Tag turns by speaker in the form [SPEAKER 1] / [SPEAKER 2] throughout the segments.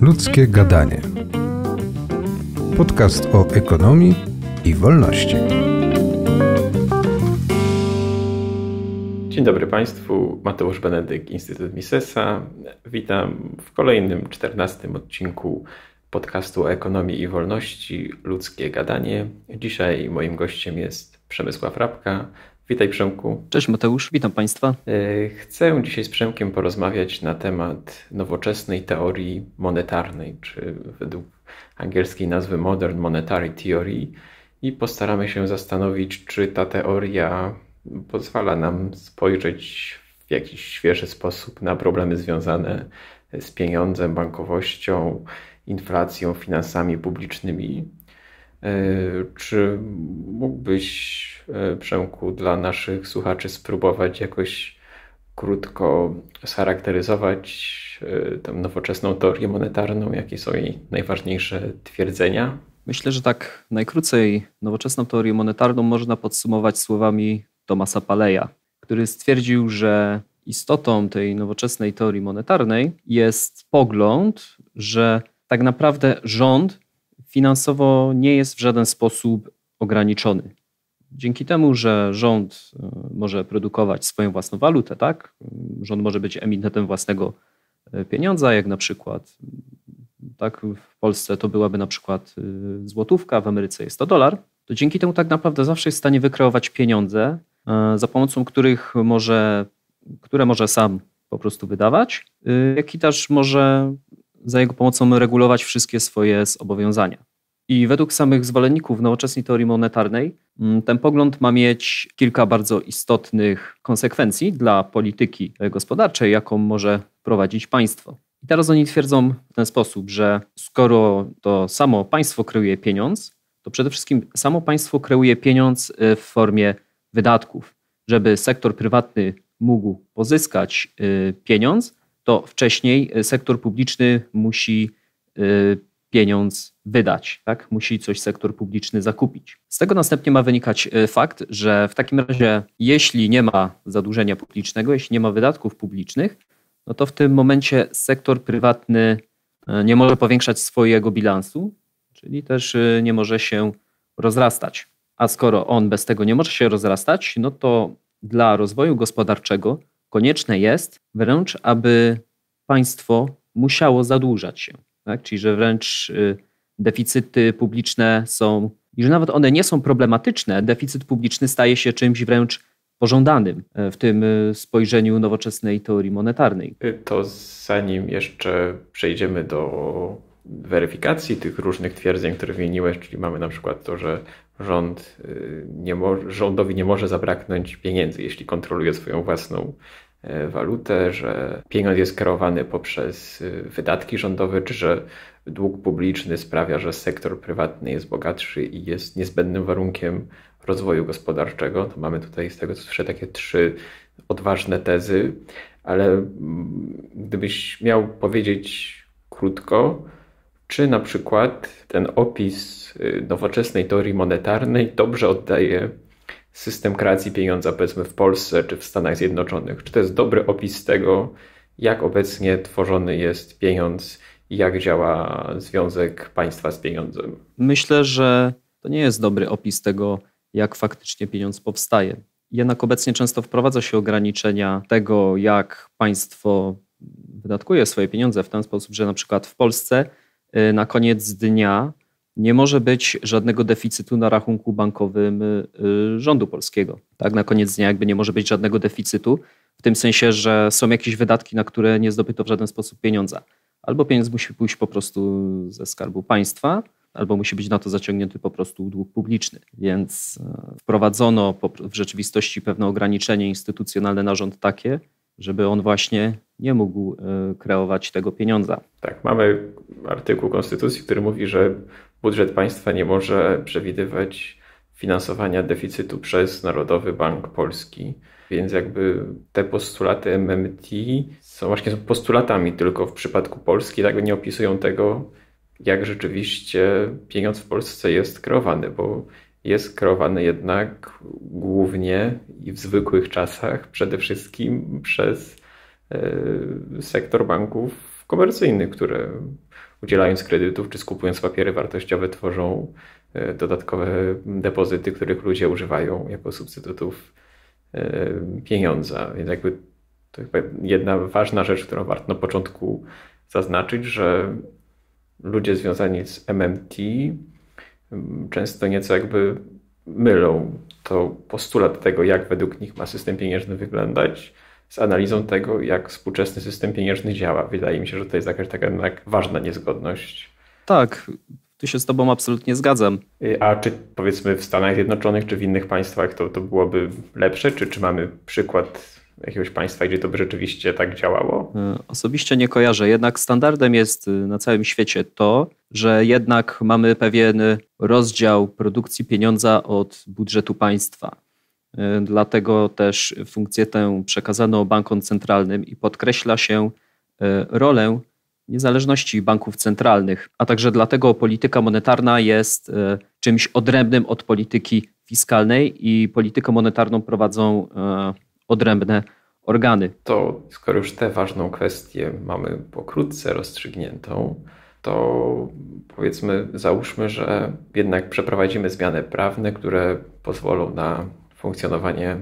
[SPEAKER 1] Ludzkie gadanie. Podcast o ekonomii i wolności.
[SPEAKER 2] Dzień dobry Państwu, Mateusz Benedyk, Instytut Misesa. Witam w kolejnym, czternastym odcinku podcastu o ekonomii i wolności Ludzkie Gadanie. Dzisiaj moim gościem jest Przemysław Rabka. Witaj Przemku.
[SPEAKER 3] Cześć Mateusz, witam Państwa.
[SPEAKER 2] E, chcę dzisiaj z Przemkiem porozmawiać na temat nowoczesnej teorii monetarnej, czy według angielskiej nazwy Modern Monetary Theory i postaramy się zastanowić, czy ta teoria pozwala nam spojrzeć w jakiś świeży sposób na problemy związane z pieniądzem, bankowością, inflacją, finansami publicznymi. E, czy mógłbyś, e, Przemku, dla naszych słuchaczy spróbować jakoś krótko scharakteryzować e, tę nowoczesną teorię monetarną? Jakie są jej najważniejsze twierdzenia?
[SPEAKER 3] Myślę, że tak najkrócej nowoczesną teorię monetarną można podsumować słowami Thomasa Paleya, który stwierdził, że istotą tej nowoczesnej teorii monetarnej jest pogląd, że tak naprawdę rząd finansowo nie jest w żaden sposób ograniczony. Dzięki temu, że rząd e, może produkować swoją własną walutę, tak? Rząd może być emitentem własnego e, pieniądza, jak na przykład tak, w Polsce to byłaby na przykład e, złotówka, w Ameryce jest to dolar, to dzięki temu tak naprawdę zawsze jest w stanie wykreować pieniądze, za pomocą których może, które może sam po prostu wydawać, jak i też może za jego pomocą regulować wszystkie swoje zobowiązania. I według samych zwolenników nowoczesnej teorii monetarnej, mm, ten pogląd ma mieć kilka bardzo istotnych konsekwencji dla polityki gospodarczej, jaką może prowadzić państwo. I teraz oni twierdzą w ten sposób, że skoro to samo państwo kreuje pieniądz, to przede wszystkim samo państwo kreuje pieniądz y, w formie wydatków. Żeby sektor prywatny mógł pozyskać y, pieniądz, to wcześniej e, sektor publiczny musi e, pieniądz wydać, tak? musi coś sektor publiczny zakupić. Z tego następnie ma wynikać e, fakt, że w takim razie, jeśli nie ma zadłużenia publicznego, jeśli nie ma wydatków publicznych, no to w tym momencie sektor prywatny nie może powiększać swojego bilansu, czyli też nie może się rozrastać. A skoro on bez tego nie może się rozrastać, no to dla rozwoju gospodarczego konieczne jest wręcz, aby państwo musiało zadłużać się. Tak? Czyli, że wręcz y, deficyty publiczne są, i że nawet one nie są problematyczne, deficyt publiczny staje się czymś wręcz pożądanym e, w tym y, spojrzeniu nowoczesnej teorii monetarnej.
[SPEAKER 2] To zanim jeszcze przejdziemy do weryfikacji tych różnych twierdzeń, które wymieniłeś, czyli mamy na przykład to, że rząd y, nie mo- rządowi nie może zabraknąć pieniędzy, jeśli kontroluje swoją własną e, walutę, że pieniądz jest kierowany poprzez y, wydatki rządowe, czy że dług publiczny sprawia, że sektor prywatny jest bogatszy i jest niezbędnym warunkiem rozwoju gospodarczego. To mamy tutaj z tego co słyszę takie trzy odważne tezy, ale mm, gdybyś miał powiedzieć krótko, czy na przykład ten opis y, nowoczesnej teorii monetarnej dobrze oddaje system kreacji pieniądza, powiedzmy w Polsce czy w Stanach Zjednoczonych? Czy to jest dobry opis tego, jak obecnie tworzony jest pieniądz i jak działa związek państwa z pieniądzem?
[SPEAKER 3] Myślę, że to nie jest dobry opis tego, jak faktycznie pieniądz powstaje. Jednak obecnie często wprowadza się ograniczenia tego, jak państwo wydatkuje swoje pieniądze w ten sposób, że na przykład w Polsce na koniec dnia nie może być żadnego deficytu na rachunku bankowym y, rządu polskiego. Tak, na koniec dnia jakby nie może być żadnego deficytu, w tym sensie, że są jakieś wydatki, na które nie zdobyto w żaden sposób pieniądza. Albo pieniądz musi pójść po prostu ze skarbu państwa, albo musi być na to zaciągnięty po prostu dług publiczny. Więc e, wprowadzono w rzeczywistości pewne ograniczenie instytucjonalne na rząd takie, żeby on właśnie nie mógł e, kreować tego pieniądza.
[SPEAKER 2] Tak, mamy artykuł Konstytucji, który mówi, że budżet państwa nie może przewidywać finansowania deficytu przez Narodowy Bank Polski. Więc jakby te postulaty MMT są właśnie postulatami, tylko w przypadku Polski jakby nie opisują tego, jak rzeczywiście pieniądz w Polsce jest kreowany, bo jest kreowany jednak głównie i w zwykłych czasach przede wszystkim przez sektor banków komercyjnych, które udzielając kredytów czy skupując papiery wartościowe tworzą dodatkowe depozyty, których ludzie używają jako substytutów pieniądza. Więc jakby to chyba jedna ważna rzecz, którą warto na początku zaznaczyć, że ludzie związani z MMT mm, często nieco jakby mylą to postulat tego, jak według nich ma system pieniężny wyglądać, z analizą tego, jak współczesny system pieniężny działa. Wydaje mi się, że to jest jakaś taka jednak ważna niezgodność.
[SPEAKER 3] Tak, tu się z Tobą absolutnie zgadzam.
[SPEAKER 2] Y, a czy powiedzmy w Stanach Zjednoczonych, czy w innych państwach to, to byłoby lepsze? Czy, czy mamy przykład jakiegoś państwa, gdzie to by rzeczywiście tak działało?
[SPEAKER 3] E, osobiście nie kojarzę. Jednak standardem jest y, na całym świecie to, że jednak mamy pewien rozdział produkcji pieniądza od budżetu państwa. E, dlatego też funkcję tę przekazano bankom centralnym i podkreśla się e, rolę niezależności banków centralnych, a także dlatego polityka monetarna jest czymś odrębnym od polityki fiskalnej i politykę monetarną prowadzą odrębne organy.
[SPEAKER 2] To skoro już tę ważną kwestię mamy pokrótce rozstrzygniętą, to powiedzmy, załóżmy, że jednak przeprowadzimy zmiany prawne, które pozwolą na funkcjonowanie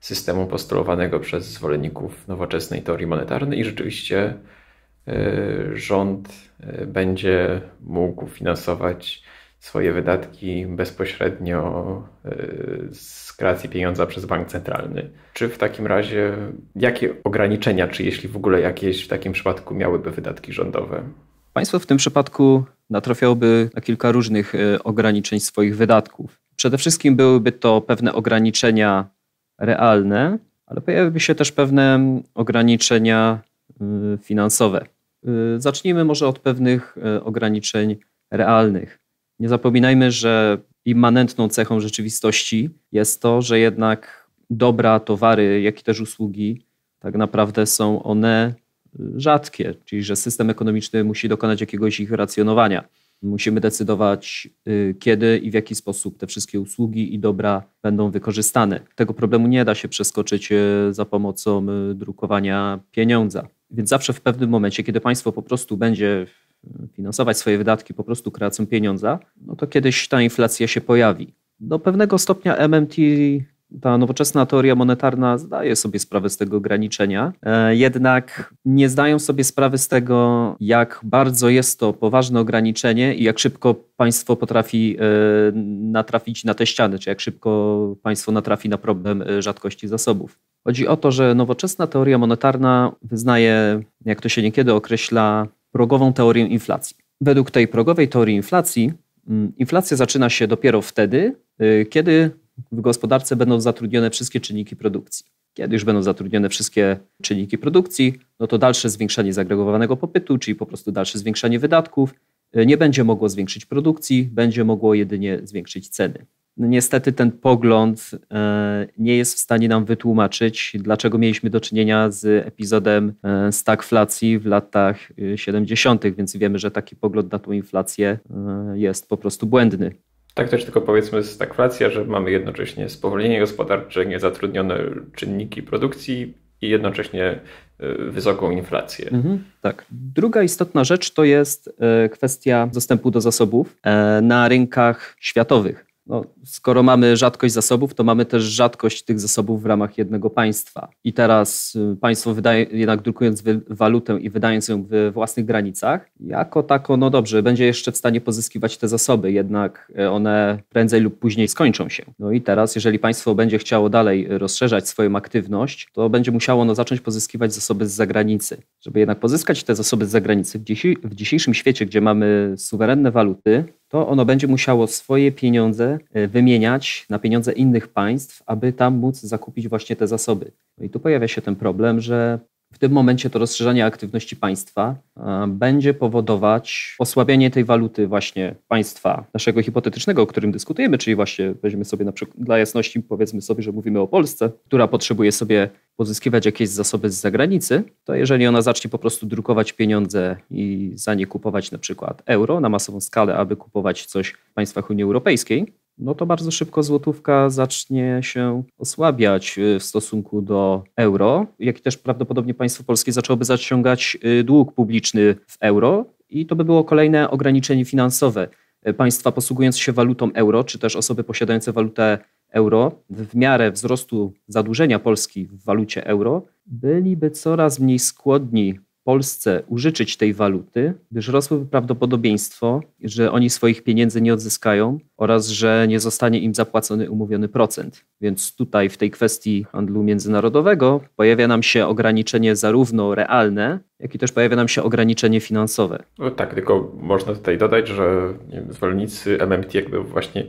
[SPEAKER 2] systemu postulowanego przez zwolenników nowoczesnej teorii monetarnej i rzeczywiście y, rząd y, będzie mógł finansować swoje wydatki bezpośrednio y, z kreacji pieniądza przez bank centralny. Czy w takim razie, jakie ograniczenia, czy jeśli w ogóle jakieś w takim przypadku miałyby wydatki rządowe?
[SPEAKER 3] Państwo w tym przypadku natrafiałoby na kilka różnych y, ograniczeń swoich wydatków. Przede wszystkim byłyby to pewne ograniczenia realne, ale pojawiłyby się też pewne ograniczenia y, finansowe. Zacznijmy może od pewnych ograniczeń realnych. Nie zapominajmy, że immanentną cechą rzeczywistości jest to, że jednak dobra, towary, jak i też usługi, tak naprawdę są one rzadkie, czyli że system ekonomiczny musi dokonać jakiegoś ich racjonowania. Musimy decydować, y, kiedy i w jaki sposób te wszystkie usługi i dobra będą wykorzystane. Tego problemu nie da się przeskoczyć y, za pomocą y, drukowania pieniądza. Więc zawsze w pewnym momencie, kiedy państwo po prostu będzie finansować swoje wydatki po prostu kreacją pieniądza, no to kiedyś ta inflacja się pojawi. Do pewnego stopnia MMT ta nowoczesna teoria monetarna zdaje sobie sprawę z tego ograniczenia, e, jednak nie zdają sobie sprawy z tego, jak bardzo jest to poważne ograniczenie i jak szybko państwo potrafi e, natrafić na te ściany, czy jak szybko państwo natrafi na problem e, rzadkości zasobów. Chodzi o to, że nowoczesna teoria monetarna wyznaje, jak to się niekiedy określa, progową teorię inflacji. Według tej progowej teorii inflacji, mm, inflacja zaczyna się dopiero wtedy, y, kiedy w gospodarce będą zatrudnione wszystkie czynniki produkcji. Kiedy już będą zatrudnione wszystkie czynniki produkcji, no to dalsze zwiększanie zagregowanego popytu, czyli po prostu dalsze zwiększanie wydatków, y, nie będzie mogło zwiększyć produkcji, będzie mogło jedynie zwiększyć ceny. Niestety ten pogląd e, nie jest w stanie nam wytłumaczyć, dlaczego mieliśmy do czynienia z epizodem e, stagflacji w latach 70., e, więc wiemy, że taki pogląd na tą inflację jest po prostu błędny.
[SPEAKER 2] Tak też tylko powiedzmy stagflacja, że mamy jednocześnie spowolnienie gospodarcze, niezatrudnione czynniki produkcji i jednocześnie wysoką inflację. Mhm,
[SPEAKER 3] tak. Druga istotna rzecz to jest kwestia dostępu do zasobów na rynkach światowych no, skoro mamy rzadkość zasobów, to mamy też rzadkość tych zasobów w ramach jednego państwa. I teraz y, państwo wydaje, jednak drukując walutę i wydając ją w własnych granicach, jako tako, no dobrze, będzie jeszcze w stanie pozyskiwać te zasoby, jednak y, one prędzej lub później skończą się. No i teraz, jeżeli państwo będzie chciało dalej rozszerzać swoją aktywność, to będzie musiało no, zacząć pozyskiwać zasoby z zagranicy. Żeby jednak pozyskać te zasoby z zagranicy, w dzisiejszym świecie, gdzie mamy suwerenne waluty, to ono będzie musiało swoje pieniądze e, wymieniać na pieniądze innych państw, aby tam móc zakupić właśnie te zasoby. No i tu pojawia się ten problem, że w tym momencie to rozszerzanie aktywności państwa będzie powodować osłabienie tej waluty właśnie państwa naszego hipotetycznego, o którym dyskutujemy, czyli właśnie weźmy sobie na przykład dla jasności powiedzmy sobie, że mówimy o Polsce, która potrzebuje sobie pozyskiwać jakieś zasoby z zagranicy, to jeżeli ona zacznie po prostu drukować pieniądze i za nie kupować na przykład euro na masową skalę, aby kupować coś w państwach Unii Europejskiej, no to bardzo szybko złotówka zacznie się osłabiać y, w stosunku do euro, jak i też prawdopodobnie państwo polskie zaczęłoby zaciągać y, dług publiczny w euro i to by było kolejne ograniczenie finansowe. Y, państwa posługując się walutą euro, czy też osoby posiadające walutę euro, w miarę wzrostu zadłużenia Polski w walucie euro, byliby coraz mniej skłonni Polsce użyczyć tej waluty, gdyż rosłyby prawdopodobieństwo, że oni swoich pieniędzy nie odzyskają oraz że nie zostanie im zapłacony umówiony procent. Więc tutaj w tej kwestii handlu międzynarodowego pojawia nam się ograniczenie zarówno realne, jak i też pojawia nam się ograniczenie finansowe.
[SPEAKER 2] No tak, tylko można tutaj dodać, że zwolennicy MMT jakby właśnie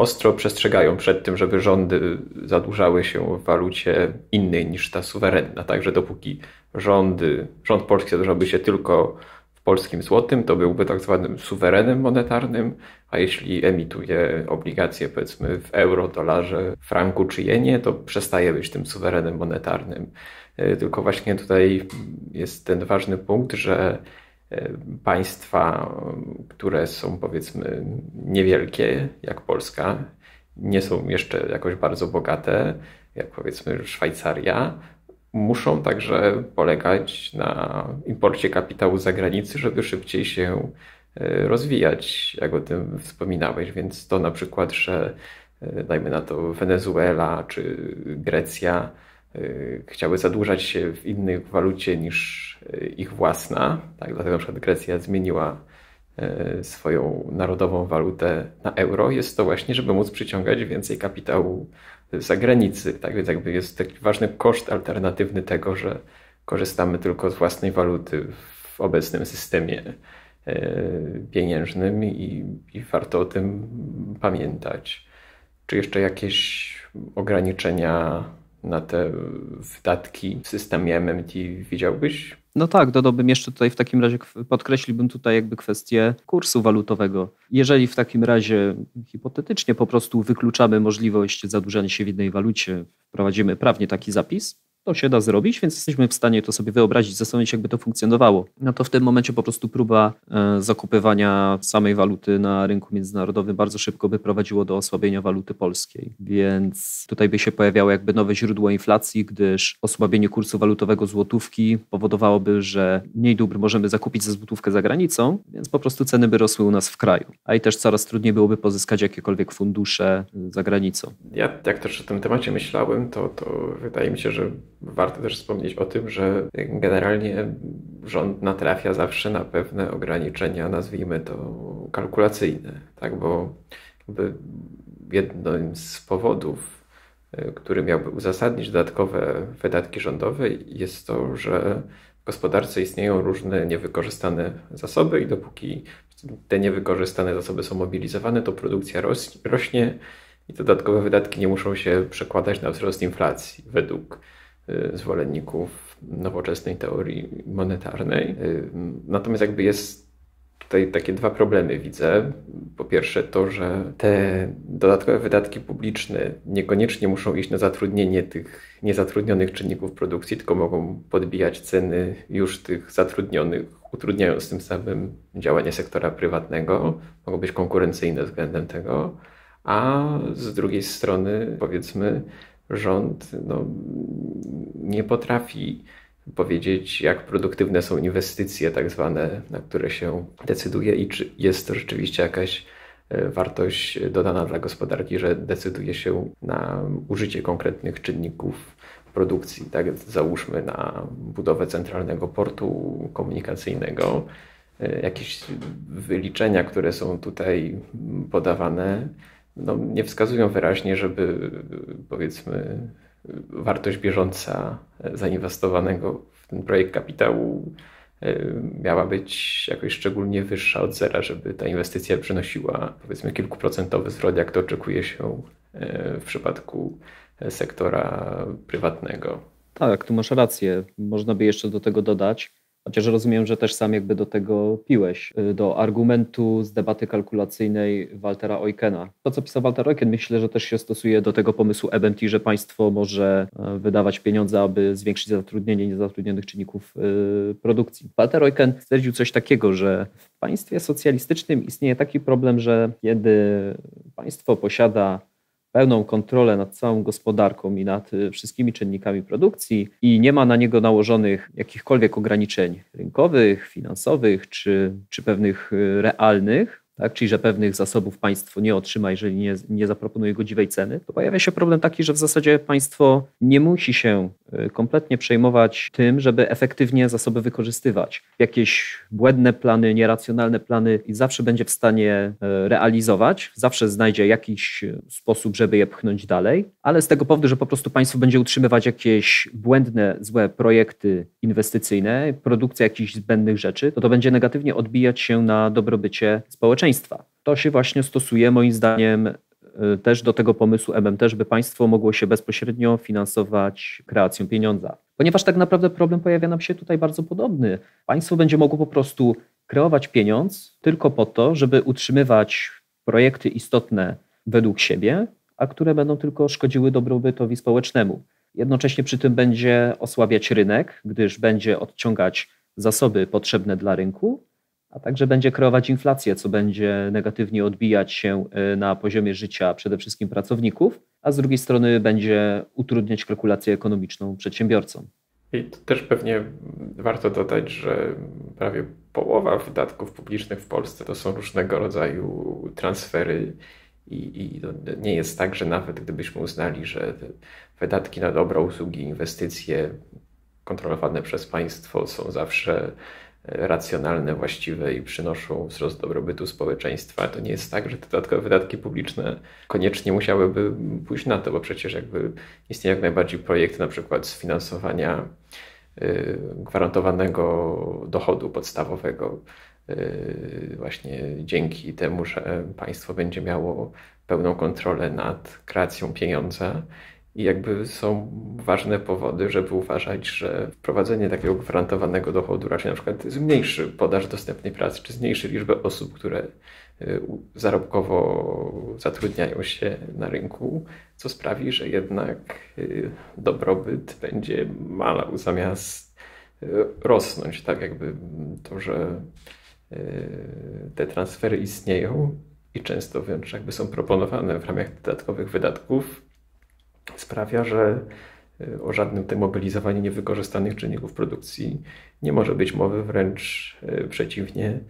[SPEAKER 2] ostro przestrzegają przed tym, żeby rządy zadłużały się w walucie innej niż ta suwerenna. Także dopóki rządy, rząd polski zadłużałby się tylko w polskim złotym, to byłby tak zwanym suwerenem monetarnym, a jeśli emituje obligacje powiedzmy w euro, dolarze, franku czy jenie, to przestaje być tym suwerenem monetarnym. E, tylko właśnie tutaj jest ten ważny punkt, że państwa, które są powiedzmy niewielkie, jak Polska, nie są jeszcze jakoś bardzo bogate, jak powiedzmy Szwajcaria, muszą także polegać na imporcie kapitału z zagranicy, żeby szybciej się e, rozwijać, jak o tym wspominałeś. Więc to na przykład, że e, dajmy na to Wenezuela czy Grecja e, chciały zadłużać się w innej walucie niż ich własna. Tak? Dlatego na przykład Grecja zmieniła swoją narodową walutę na euro. Jest to właśnie, żeby móc przyciągać więcej kapitału zagranicy. Tak więc jakby jest taki ważny koszt alternatywny tego, że korzystamy tylko z własnej waluty w obecnym systemie e, pieniężnym i, i warto o tym pamiętać. Czy jeszcze jakieś ograniczenia na te wydatki w systemie MMT widziałbyś?
[SPEAKER 3] No tak, dodałbym jeszcze tutaj w takim razie, podkreśliłbym tutaj jakby kwestię kursu walutowego. Jeżeli w takim razie hipotetycznie po prostu wykluczamy możliwość zadłużania się w jednej walucie, wprowadzimy prawnie taki zapis, to się da zrobić, więc jesteśmy w stanie to sobie wyobrazić, zastanowić, jakby to funkcjonowało. No to w tym momencie po prostu próba e, zakupywania samej waluty na rynku międzynarodowym bardzo szybko by prowadziło do osłabienia waluty polskiej. Więc tutaj by się pojawiało jakby nowe źródło inflacji, gdyż osłabienie kursu walutowego złotówki powodowałoby, że mniej dóbr możemy zakupić za złotówkę za granicą, więc po prostu ceny by rosły u nas w kraju. A i też coraz trudniej byłoby pozyskać jakiekolwiek fundusze za granicą.
[SPEAKER 2] Ja jak też o tym temacie myślałem, to, to wydaje mi się, że warto też wspomnieć o tym, że generalnie rząd natrafia zawsze na pewne ograniczenia, nazwijmy to kalkulacyjne, tak? bo jednym z powodów, y, który miałby uzasadnić dodatkowe wydatki rządowe, jest to, że w gospodarce istnieją różne niewykorzystane zasoby i dopóki te niewykorzystane zasoby są mobilizowane, to produkcja rośnie i dodatkowe wydatki nie muszą się przekładać na wzrost inflacji według zwolenników nowoczesnej teorii monetarnej. Y, natomiast jakby jest tutaj takie dwa problemy widzę. Po pierwsze to, że te dodatkowe wydatki publiczne niekoniecznie muszą iść na zatrudnienie tych niezatrudnionych czynników produkcji, tylko mogą podbijać ceny już tych zatrudnionych, utrudniając tym samym działanie sektora prywatnego. Mogą być konkurencyjne względem tego. A z drugiej strony, powiedzmy, rząd no, nie potrafi powiedzieć, jak produktywne są inwestycje, tak zwane, na które się decyduje i czy jest to rzeczywiście jakaś e, wartość dodana dla gospodarki, że decyduje się na użycie konkretnych czynników produkcji. Tak, załóżmy na budowę centralnego portu komunikacyjnego. E, jakieś wyliczenia, które są tutaj podawane, no, nie wskazują wyraźnie, żeby powiedzmy wartość bieżąca zainwestowanego w ten projekt kapitału e, miała być jakoś szczególnie wyższa od zera, żeby ta inwestycja przynosiła powiedzmy kilkuprocentowy zwrot, jak to oczekuje się e, w przypadku sektora prywatnego.
[SPEAKER 3] Tak, tu masz rację. Można by jeszcze do tego dodać, Chociaż rozumiem, że też sam jakby do tego piłeś, y, do argumentu z debaty kalkulacyjnej Waltera Oikena. To, co pisał Walter Eucken, myślę, że też się stosuje do tego pomysłu EBMT, że państwo może e, wydawać pieniądze, aby zwiększyć zatrudnienie niezatrudnionych czynników y, produkcji. Walter Eucken stwierdził coś takiego, że w państwie socjalistycznym istnieje taki problem, że kiedy państwo posiada pełną kontrolę nad całą gospodarką i nad y, wszystkimi czynnikami produkcji i nie ma na niego nałożonych jakichkolwiek ograniczeń rynkowych, finansowych czy, czy pewnych y, realnych, tak? czyli że pewnych zasobów państwo nie otrzyma, jeżeli nie, nie zaproponuje godziwej ceny, to pojawia się problem taki, że w zasadzie państwo nie musi się y, kompletnie przejmować tym, żeby efektywnie zasoby wykorzystywać. Jakieś błędne plany, nieracjonalne plany i zawsze będzie w stanie y, realizować, zawsze znajdzie jakiś sposób, żeby je pchnąć dalej, ale z tego powodu, że po prostu państwo będzie utrzymywać jakieś błędne, złe projekty inwestycyjne, produkcja jakichś zbędnych rzeczy, to to będzie negatywnie odbijać się na dobrobycie społeczeństwa społeczeństwa. To się właśnie stosuje moim zdaniem y, też do tego pomysłu MMT, żeby państwo mogło się bezpośrednio finansować kreacją pieniądza. Ponieważ tak naprawdę problem pojawia nam się tutaj bardzo podobny. Państwo będzie mogło po prostu kreować pieniądz tylko po to, żeby utrzymywać projekty istotne według siebie, a które będą tylko szkodziły dobrobytowi społecznemu. Jednocześnie przy tym będzie osłabiać rynek, gdyż będzie odciągać zasoby potrzebne dla rynku, a także będzie kreować inflację, co będzie negatywnie odbijać się y, na poziomie życia przede wszystkim pracowników, a z drugiej strony będzie utrudniać kalkulację ekonomiczną przedsiębiorcom.
[SPEAKER 2] I też pewnie warto dodać, że prawie połowa wydatków publicznych w Polsce to są różnego rodzaju transfery. I, I nie jest tak, że nawet gdybyśmy uznali, że wydatki na dobra, usługi, inwestycje kontrolowane przez państwo są zawsze racjonalne, właściwe i przynoszą wzrost dobrobytu społeczeństwa. To nie jest tak, że te dodatkowe wydatki publiczne koniecznie musiałyby pójść na to, bo przecież jakby istnieje jak najbardziej projekt na przykład sfinansowania y, gwarantowanego dochodu podstawowego y, właśnie dzięki temu, że państwo będzie miało pełną kontrolę nad kreacją pieniądza i jakby są ważne powody, żeby uważać, że wprowadzenie takiego gwarantowanego dochodu raczej na przykład zmniejszy podaż dostępnej pracy, czy zmniejszy liczbę osób, które y, zarobkowo zatrudniają się na rynku, co sprawi, że jednak y, dobrobyt będzie malał zamiast y, rosnąć. Tak jakby to, że te transfery istnieją i często wręcz jakby są proponowane w ramach dodatkowych wydatków, sprawia, że y, o żadnym demobilizowaniu niewykorzystanych czynników produkcji nie może być mowy, wręcz y, przeciwnie.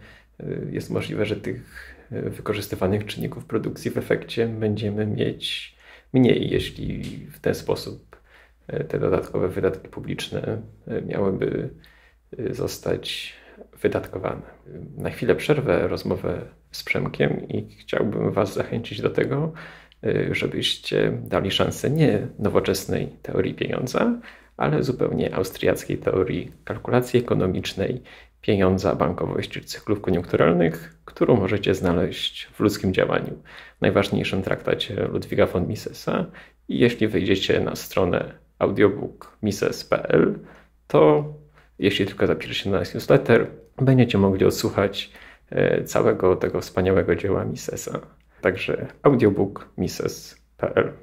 [SPEAKER 2] Y, jest możliwe, że tych wykorzystywanych czynników produkcji w efekcie będziemy mieć mniej, jeśli w ten sposób te dodatkowe wydatki publiczne miałyby zostać wydatkowane. Na chwilę przerwę rozmowę z Przemkiem i chciałbym Was zachęcić do tego, żebyście dali szansę nie nowoczesnej teorii pieniądza, ale zupełnie austriackiej teorii kalkulacji ekonomicznej pieniądza, bankowości czy cyklów koniunkturalnych, którą możecie znaleźć w ludzkim działaniu, najważniejszym traktacie Ludwiga von Misesa. I jeśli wejdziecie na stronę audiobook.mises.pl, to jeśli tylko zapiszecie na newsletter, będziecie mogli odsłuchać e, całego tego wspaniałego dzieła Misesa. Także audiobook Mises.pl.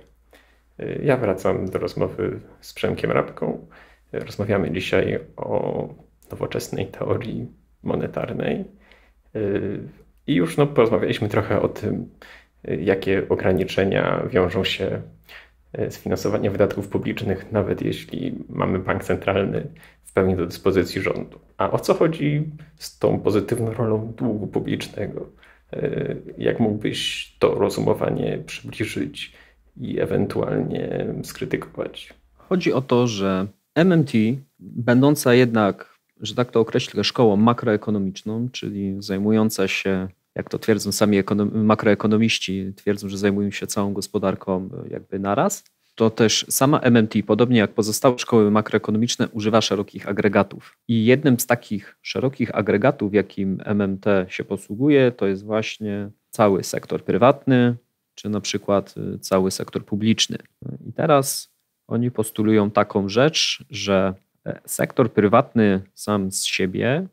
[SPEAKER 2] Ja wracam do rozmowy z Przemkiem Rabką. Rozmawiamy dzisiaj o nowoczesnej teorii monetarnej. I już no, porozmawialiśmy trochę o tym, jakie ograniczenia wiążą się z finansowaniem wydatków publicznych, nawet jeśli mamy bank centralny w pełni do dyspozycji rządu. A o co chodzi z tą pozytywną rolą długu publicznego? E, jak mógłbyś to rozumowanie przybliżyć i ewentualnie skrytykować?
[SPEAKER 3] Chodzi o to, że MMT, będąca jednak, że tak to określę, szkołą makroekonomiczną, czyli zajmująca się, jak to twierdzą sami makroekonomiści, twierdzą, że zajmują się całą gospodarką jakby naraz, to też sama MMT, podobnie jak pozostałe szkoły makroekonomiczne, używa szerokich agregatów. I jednym z takich szerokich agregatów, jakim MMT się posługuje, to jest właśnie cały sektor prywatny, czy na przykład y, cały sektor publiczny. I teraz oni postulują taką rzecz, że Sektor prywatny sam z siebie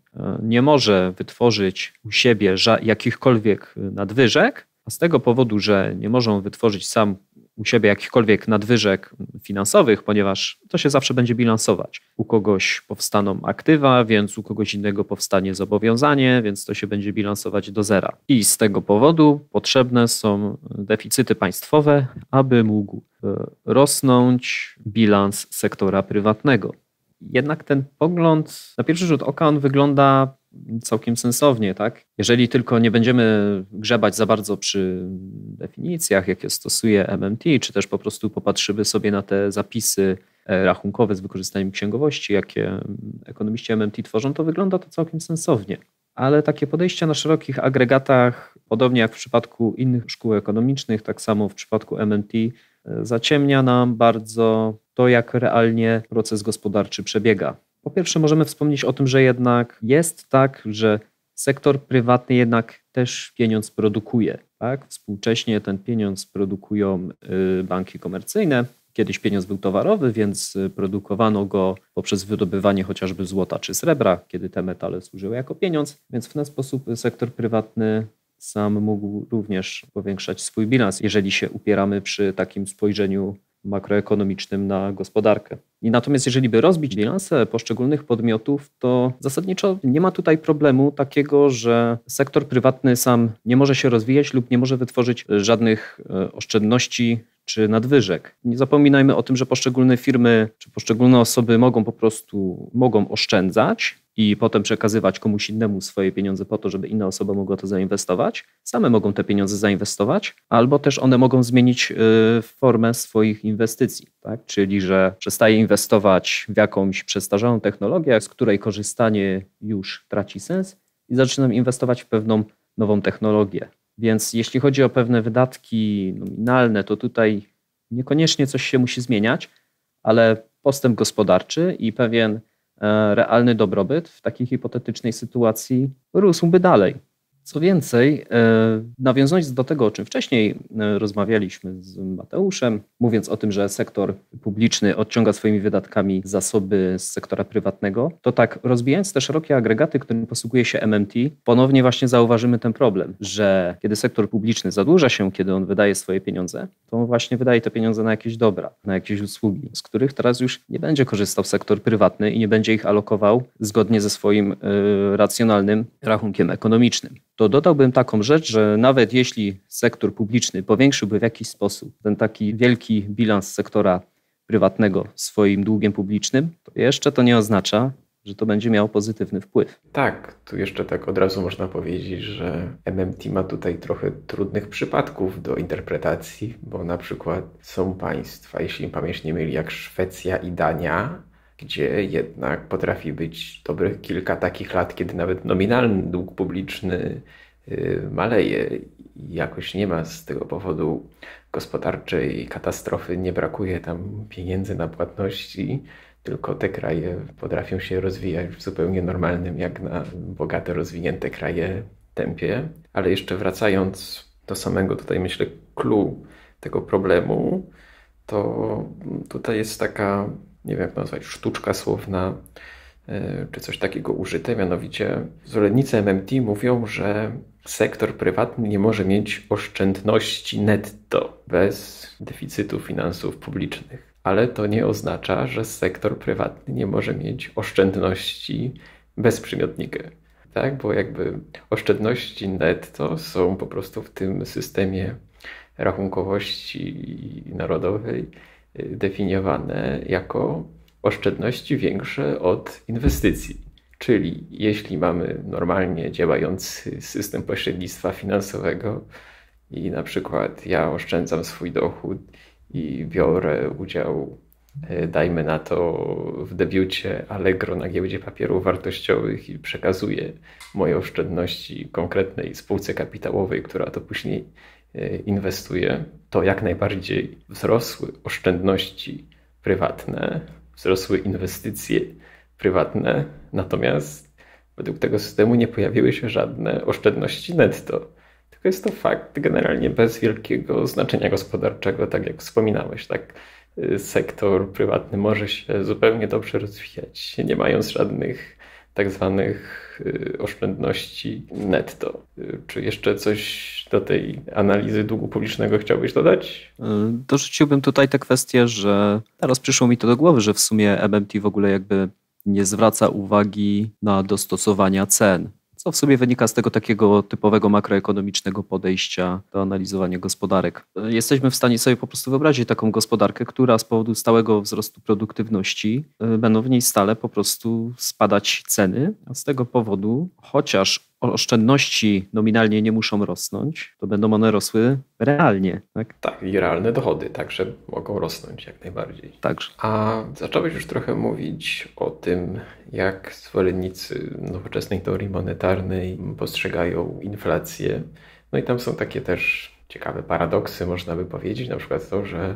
[SPEAKER 3] nie może wytworzyć u siebie jakichkolwiek nadwyżek, a z tego powodu, że nie może wytworzyć sam u siebie jakichkolwiek nadwyżek finansowych, ponieważ to się zawsze będzie bilansować. U kogoś powstaną aktywa, więc u kogoś innego powstanie zobowiązanie, więc to się będzie bilansować do zera. I z tego powodu potrzebne są deficyty państwowe, aby mógł e, rosnąć bilans sektora prywatnego. Jednak ten pogląd, na pierwszy rzut oka, on wygląda całkiem sensownie, tak? Jeżeli tylko nie będziemy grzebać za bardzo przy definicjach, jakie stosuje MMT, czy też po prostu popatrzymy sobie na te zapisy e, rachunkowe z wykorzystaniem księgowości, jakie ekonomiści MMT tworzą, to wygląda to całkiem sensownie. Ale takie podejście na szerokich agregatach, podobnie jak w przypadku innych szkół ekonomicznych, tak samo w przypadku MMT, e, zaciemnia nam bardzo to, jak realnie proces gospodarczy przebiega. Po pierwsze, możemy wspomnieć o tym, że jednak jest tak, że sektor prywatny jednak też pieniądz produkuje. Tak? Współcześnie ten pieniądz produkują y, banki komercyjne. Kiedyś pieniądz był towarowy, więc y, produkowano go poprzez wydobywanie chociażby złota czy srebra, kiedy te metale służyły jako pieniądz. Więc w ten sposób sektor prywatny sam mógł również powiększać swój bilans, jeżeli się upieramy przy takim spojrzeniu makroekonomicznym na gospodarkę. I natomiast jeżeli by rozbić bilanse poszczególnych podmiotów, to zasadniczo nie ma tutaj problemu takiego, że sektor prywatny sam nie może się rozwijać lub nie może wytworzyć żadnych e, oszczędności czy nadwyżek. Nie zapominajmy o tym, że poszczególne firmy czy poszczególne osoby mogą po prostu mogą oszczędzać i potem przekazywać komuś innemu swoje pieniądze po to, żeby inna osoba mogła to zainwestować. Same mogą te pieniądze zainwestować, albo też one mogą zmienić y, formę swoich inwestycji, tak? czyli że przestaje inwestować w jakąś przestarzałą technologię, z której korzystanie już traci sens i zaczynam inwestować w pewną nową technologię. Więc jeśli chodzi o pewne wydatki nominalne, to tutaj niekoniecznie coś się musi zmieniać, ale postęp gospodarczy i pewien realny dobrobyt w takiej hipotetycznej sytuacji rósłby dalej. Co więcej, e, nawiązując do tego, o czym wcześniej e, rozmawialiśmy z Mateuszem, mówiąc o tym, że sektor publiczny odciąga swoimi wydatkami zasoby z sektora prywatnego, to tak, rozbijając te szerokie agregaty, którym posługuje się MMT, ponownie właśnie zauważymy ten problem, że kiedy sektor publiczny zadłuża się, kiedy on wydaje swoje pieniądze, to on właśnie wydaje te pieniądze na jakieś dobra, na jakieś usługi, z których teraz już nie będzie korzystał sektor prywatny i nie będzie ich alokował zgodnie ze swoim y, racjonalnym rachunkiem ekonomicznym to dodałbym taką rzecz, że nawet jeśli sektor publiczny powiększyłby w jakiś sposób ten taki wielki bilans sektora prywatnego swoim długiem publicznym, to jeszcze to nie oznacza, że to będzie miało pozytywny wpływ.
[SPEAKER 2] Tak, tu jeszcze tak od razu można powiedzieć, że MMT ma tutaj trochę trudnych przypadków do interpretacji, bo na przykład są państwa, jeśli pamięć nie myli, jak Szwecja i Dania, gdzie jednak potrafi być dobrych kilka takich lat, kiedy nawet nominalny dług publiczny y, maleje i jakoś nie ma z tego powodu gospodarczej katastrofy, nie brakuje tam pieniędzy na płatności, tylko te kraje potrafią się rozwijać w zupełnie normalnym, jak na bogate, rozwinięte kraje tempie. Ale jeszcze wracając do samego tutaj, myślę, clue tego problemu, to tutaj jest taka nie wiem jak nazwać, sztuczka słowna, e, czy coś takiego użyte. Mianowicie zwolennicy MMT mówią, że sektor prywatny nie może mieć oszczędności netto bez deficytu finansów publicznych. Ale to nie oznacza, że sektor prywatny nie może mieć oszczędności bez przymiotnika. Tak, bo jakby oszczędności netto są po prostu w tym systemie rachunkowości narodowej definiowane jako oszczędności większe od inwestycji. Czyli jeśli mamy normalnie działający system pośrednictwa finansowego i na przykład ja oszczędzam swój dochód i biorę udział, e, dajmy na to w debiucie Allegro na giełdzie papierów wartościowych i przekazuję moje oszczędności konkretnej spółce kapitałowej, która to później E, inwestuje, to jak najbardziej wzrosły oszczędności prywatne, wzrosły inwestycje prywatne, natomiast według tego systemu nie pojawiły się żadne oszczędności netto. Tylko jest to fakt generalnie bez wielkiego znaczenia gospodarczego, tak jak wspominałeś. Tak? sektor prywatny może się zupełnie dobrze rozwijać, nie mając żadnych tak zwanych y, oszczędności netto. Y, czy jeszcze coś do tej analizy długu publicznego chciałbyś dodać?
[SPEAKER 3] Y, dorzuciłbym tutaj tę kwestię, że teraz przyszło mi to do głowy, że w sumie MMT w ogóle jakby nie zwraca uwagi na dostosowania cen co w sobie wynika z tego takiego typowego makroekonomicznego podejścia do analizowania gospodarek. Jesteśmy w stanie sobie po prostu wyobrazić taką gospodarkę, która z powodu stałego wzrostu produktywności y, będą w niej stale po prostu spadać ceny, a z tego powodu, chociaż oszczędności nominalnie nie muszą rosnąć, to będą one rosły realnie. Tak,
[SPEAKER 2] tak i realne dochody także mogą rosnąć jak najbardziej.
[SPEAKER 3] Także.
[SPEAKER 2] A zacząłeś już trochę mówić o tym, jak zwolennicy nowoczesnej teorii monetarnej postrzegają inflację. No i tam są takie też ciekawe paradoksy, można by powiedzieć, na przykład to, że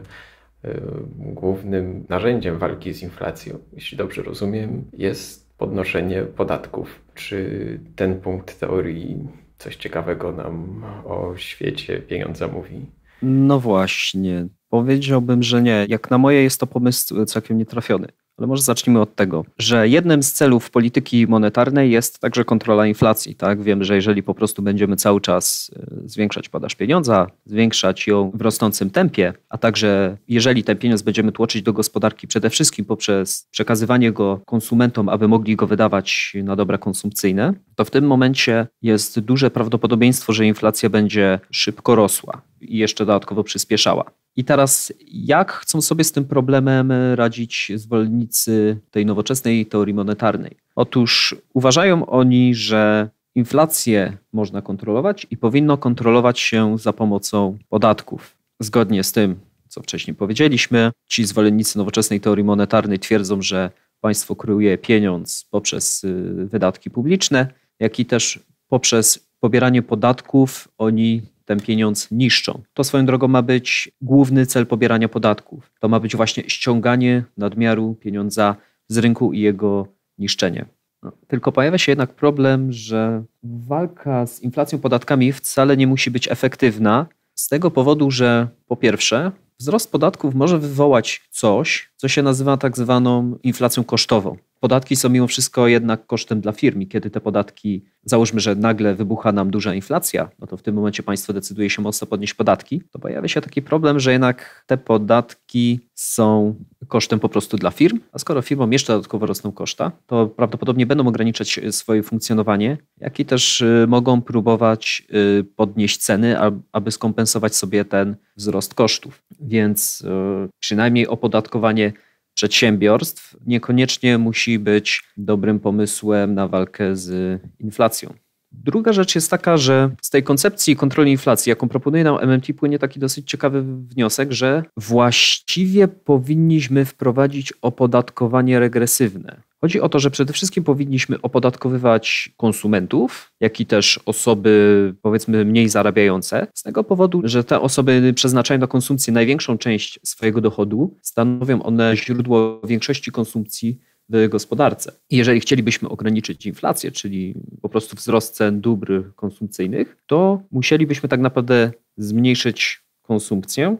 [SPEAKER 2] y, głównym narzędziem walki z inflacją, jeśli dobrze rozumiem, jest podnoszenie podatków. Czy ten punkt teorii coś ciekawego nam o świecie pieniądza mówi?
[SPEAKER 3] No właśnie, powiedziałbym, że nie. Jak na moje jest to pomysł całkiem nietrafiony. Ale może zacznijmy od tego, że jednym z celów polityki monetarnej jest także kontrola inflacji. Tak? Wiemy, że jeżeli po prostu będziemy cały czas e, zwiększać podaż pieniądza, zwiększać ją w rosnącym tempie, a także jeżeli ten pieniądz będziemy tłoczyć do gospodarki przede wszystkim poprzez przekazywanie go konsumentom, aby mogli go wydawać na dobra konsumpcyjne, to w tym momencie jest duże prawdopodobieństwo, że inflacja będzie szybko rosła i jeszcze dodatkowo przyspieszała. I teraz, jak chcą sobie z tym problemem radzić zwolennicy tej nowoczesnej teorii monetarnej? Otóż uważają oni, że inflację można kontrolować i powinno kontrolować się za pomocą podatków. Zgodnie z tym, co wcześniej powiedzieliśmy, ci zwolennicy nowoczesnej teorii monetarnej twierdzą, że państwo kreuje pieniądz poprzez y, wydatki publiczne, jak i też poprzez pobieranie podatków oni ten pieniądz niszczą. To swoją drogą ma być główny cel pobierania podatków. To ma być właśnie ściąganie nadmiaru pieniądza z rynku i jego niszczenie. No, tylko pojawia się jednak problem, że walka z inflacją podatkami wcale nie musi być efektywna, z tego powodu, że po pierwsze, wzrost podatków może wywołać coś, co się nazywa tak zwaną inflacją kosztową. Podatki są mimo wszystko jednak kosztem dla firm. Kiedy te podatki, załóżmy, że nagle wybucha nam duża inflacja, no to w tym momencie państwo decyduje się mocno podnieść podatki, to pojawia się taki problem, że jednak te podatki są kosztem po prostu dla firm, a skoro firmom jeszcze dodatkowo rosną koszta, to prawdopodobnie będą ograniczać swoje funkcjonowanie, jak i też y, mogą próbować y, podnieść ceny, aby skompensować sobie ten wzrost kosztów. Więc y, przynajmniej opodatkowanie przedsiębiorstw niekoniecznie musi być dobrym pomysłem na walkę z inflacją. Druga rzecz jest taka, że z tej koncepcji kontroli inflacji, jaką proponuje nam MMT, płynie taki dosyć ciekawy wniosek, że właściwie powinniśmy wprowadzić opodatkowanie regresywne. Chodzi o to, że przede wszystkim powinniśmy opodatkowywać konsumentów, jak i też osoby powiedzmy mniej zarabiające, z tego powodu, że te osoby przeznaczają do konsumpcji największą część swojego dochodu, stanowią one źródło większości konsumpcji w gospodarce. Jeżeli chcielibyśmy ograniczyć inflację, czyli po prostu wzrost cen dóbr konsumpcyjnych, to musielibyśmy tak naprawdę zmniejszyć konsumpcję,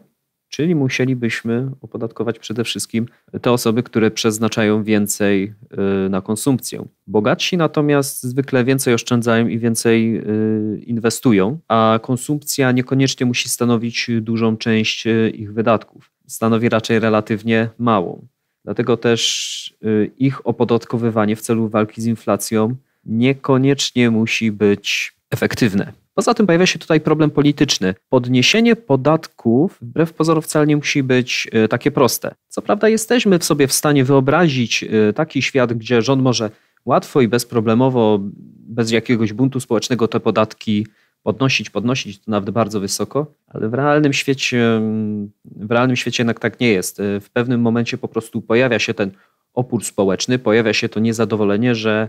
[SPEAKER 3] czyli musielibyśmy opodatkować przede wszystkim te osoby, które przeznaczają więcej y, na konsumpcję. Bogatsi natomiast zwykle więcej oszczędzają i więcej y, inwestują, a konsumpcja niekoniecznie musi stanowić dużą część y, ich wydatków. Stanowi raczej relatywnie małą. Dlatego też y, ich opodatkowywanie w celu walki z inflacją niekoniecznie musi być efektywne. Poza tym pojawia się tutaj problem polityczny. Podniesienie podatków wbrew pozorom wcale nie musi być y, takie proste. Co prawda jesteśmy w sobie w stanie wyobrazić y, taki świat, gdzie rząd może łatwo i bezproblemowo, bez jakiegoś buntu społecznego te podatki podnosić, podnosić to nawet bardzo wysoko, ale w realnym świecie, w realnym świecie jednak tak nie jest. W pewnym momencie po prostu pojawia się ten opór społeczny, pojawia się to niezadowolenie, że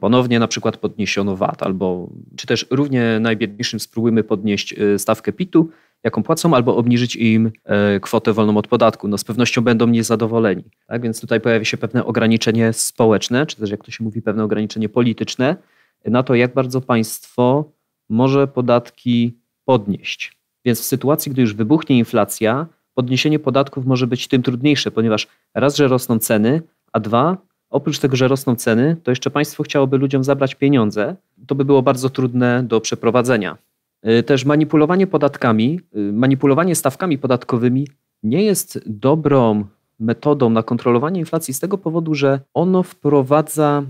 [SPEAKER 3] ponownie na przykład podniesiono VAT, albo czy też równie najbiedniejszym spróbujmy podnieść e, stawkę PIT-u, jaką płacą, albo obniżyć im e, kwotę wolną od podatku. No z pewnością będą niezadowoleni. Tak? Więc tutaj pojawia się pewne ograniczenie społeczne, czy też jak to się mówi, pewne ograniczenie polityczne na to, jak bardzo państwo może podatki podnieść. Więc w sytuacji, gdy już wybuchnie inflacja, podniesienie podatków może być tym trudniejsze, ponieważ raz, że rosną ceny, a dwa, oprócz tego, że rosną ceny, to jeszcze państwo chciałoby ludziom zabrać pieniądze. To by było bardzo trudne do przeprowadzenia. Y, też manipulowanie podatkami, y, manipulowanie stawkami podatkowymi nie jest dobrą metodą na kontrolowanie inflacji z tego powodu, że ono wprowadza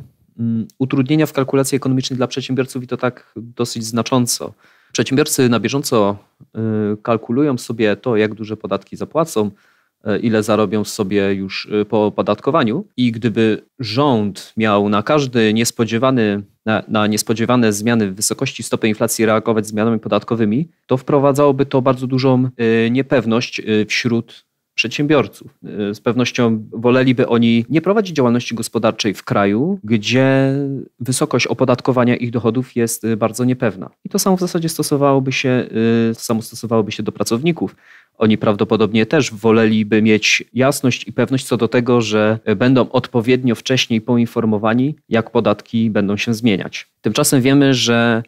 [SPEAKER 3] utrudnienia w kalkulacji ekonomicznej dla przedsiębiorców i to tak dosyć znacząco. Przedsiębiorcy na bieżąco y, kalkulują sobie to, jak duże podatki zapłacą, y, ile zarobią sobie już y, po opodatkowaniu. I gdyby rząd miał na każdy niespodziewany, na, na, niespodziewane zmiany w wysokości stopy inflacji reagować zmianami podatkowymi, to wprowadzałoby to bardzo dużą niepewność wśród przedsiębiorców. Z pewnością woleliby oni nie prowadzić działalności gospodarczej w kraju, gdzie wysokość opodatkowania ich dochodów jest bardzo niepewna. I to samo w zasadzie stosowałoby się, to samo stosowałoby się do pracowników. Oni prawdopodobnie też woleliby mieć jasność i pewność co do tego, że będą odpowiednio wcześniej poinformowani, jak podatki będą się zmieniać. Tymczasem wiemy, że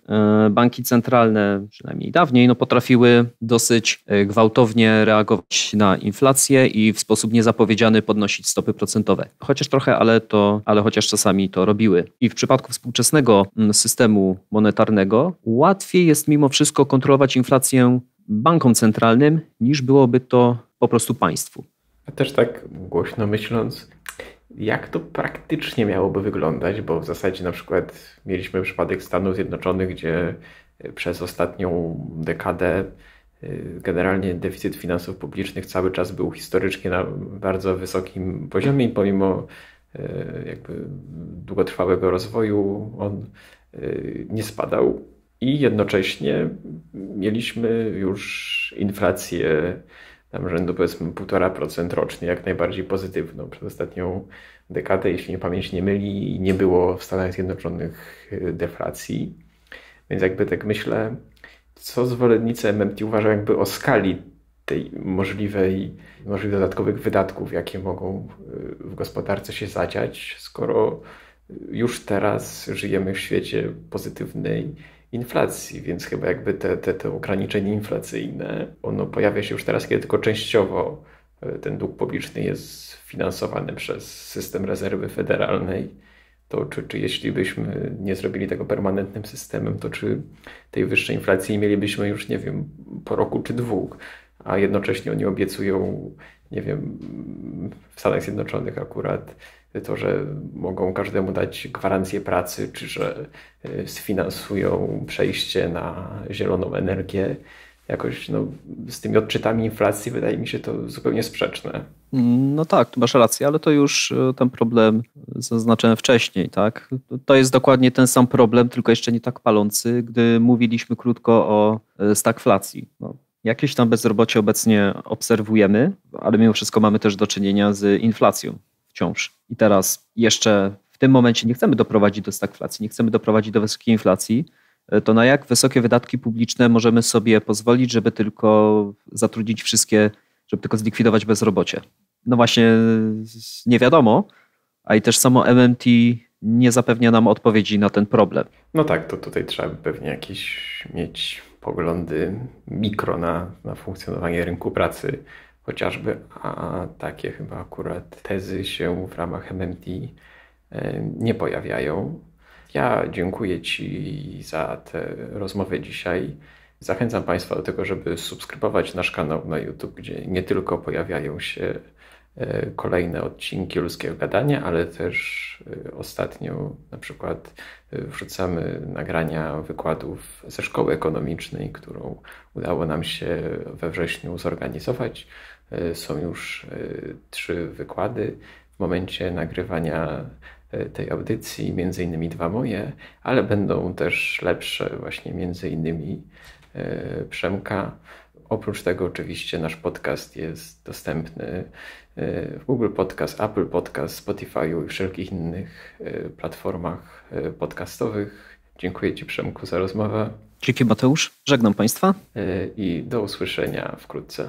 [SPEAKER 3] banki centralne, przynajmniej dawniej, no potrafiły dosyć gwałtownie reagować na inflację i w sposób niezapowiedziany podnosić stopy procentowe. Chociaż trochę, ale, to, ale chociaż czasami to robiły. I w przypadku współczesnego systemu monetarnego łatwiej jest mimo wszystko kontrolować inflację bankom centralnym, niż byłoby to po prostu państwu.
[SPEAKER 2] A też tak głośno myśląc, jak to praktycznie miałoby wyglądać, bo w zasadzie na przykład mieliśmy przypadek Stanów Zjednoczonych, gdzie przez ostatnią dekadę generalnie deficyt finansów publicznych cały czas był historycznie na bardzo wysokim poziomie pomimo y, jakby długotrwałego rozwoju on y, nie spadał. I jednocześnie mieliśmy już inflację tam rzędu powiedzmy 1,5% rocznie, jak najbardziej pozytywną. Przez ostatnią dekadę, jeśli mnie pamięć nie myli, nie było w Stanach Zjednoczonych y, deflacji. Więc jakby tak myślę, co zwolennicy MMT uważają jakby o skali tej możliwej, możliwych dodatkowych wydatków, jakie mogą y, w gospodarce się zadziać, skoro już teraz żyjemy w świecie pozytywnej inflacji, więc chyba jakby te, te, te ograniczenie inflacyjne, ono pojawia się już teraz, kiedy tylko częściowo e, ten dług publiczny jest finansowany przez system rezerwy federalnej, to czy, czy jeśli byśmy nie zrobili tego permanentnym systemem, to czy tej wyższej inflacji mielibyśmy już, nie wiem, po roku czy dwóch, a jednocześnie oni obiecują, nie wiem, w Stanach Zjednoczonych akurat to, że mogą każdemu dać gwarancję pracy, czy że y, sfinansują przejście na zieloną energię. Jakoś no, z tymi odczytami inflacji wydaje mi się to zupełnie sprzeczne.
[SPEAKER 3] No tak, masz rację, ale to już y, ten problem zaznaczyłem wcześniej, tak? To jest dokładnie ten sam problem, tylko jeszcze nie tak palący, gdy mówiliśmy krótko o y, stagflacji. No, jakieś tam bezrobocie obecnie obserwujemy, ale mimo wszystko mamy też do czynienia z inflacją wciąż. I teraz jeszcze w tym momencie nie chcemy doprowadzić do stagflacji, nie chcemy doprowadzić do wysokiej inflacji, e, to na jak wysokie wydatki publiczne możemy sobie pozwolić, żeby tylko zatrudnić wszystkie, żeby tylko zlikwidować bezrobocie? No właśnie nie wiadomo, a i też samo MMT nie zapewnia nam odpowiedzi na ten problem.
[SPEAKER 2] No tak, to tutaj trzeba pewnie jakieś mieć poglądy mikro na, na funkcjonowanie rynku pracy chociażby, a takie chyba akurat tezy się w ramach MMT e, nie pojawiają. Ja dziękuję Ci za tę rozmowę dzisiaj. Zachęcam Państwa do tego, żeby subskrybować nasz kanał na YouTube, gdzie nie tylko pojawiają się kolejne odcinki ludzkiego gadania, ale też e, ostatnio na przykład wrzucamy nagrania wykładów ze szkoły ekonomicznej, którą udało nam się we wrześniu zorganizować. E, są już e, trzy wykłady. W momencie nagrywania e, tej audycji, między innymi dwa moje, ale będą też lepsze właśnie między innymi Przemka. Oprócz tego oczywiście nasz podcast jest dostępny w Google Podcast, Apple Podcast, Spotify i wszelkich innych platformach podcastowych. Dziękuję Ci Przemku za rozmowę.
[SPEAKER 3] Dzięki Mateusz. Żegnam Państwa.
[SPEAKER 2] I do usłyszenia wkrótce.